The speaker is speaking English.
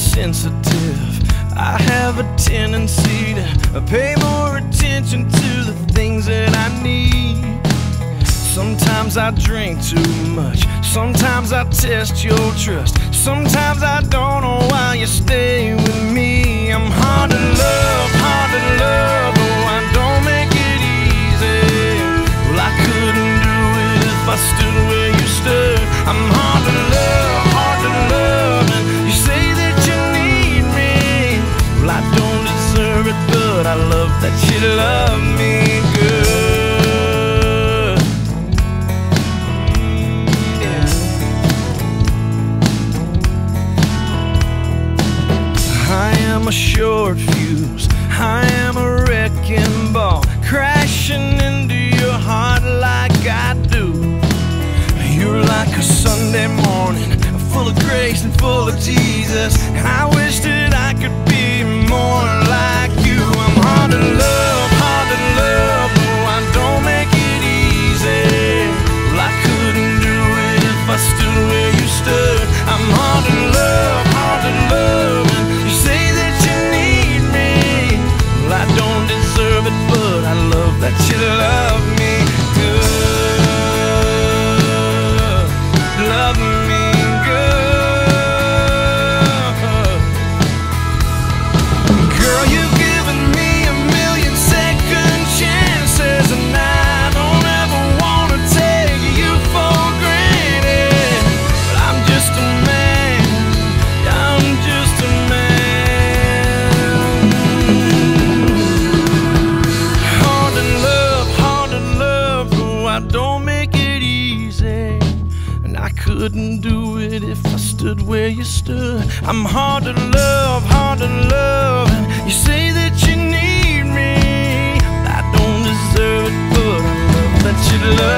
insensitive. I have a tendency to pay more attention to the things that I need. Sometimes I drink too much. Sometimes I test your trust. Sometimes I don't know why you stay a short fuse. I am a wrecking ball, crashing into your heart like I do. You're like a Sunday morning, full of grace and full of Jesus. I wish Don't make it easy. And I couldn't do it if I stood where you stood. I'm hard to love, hard to love. And you say that you need me. I don't deserve it, but I love that you love.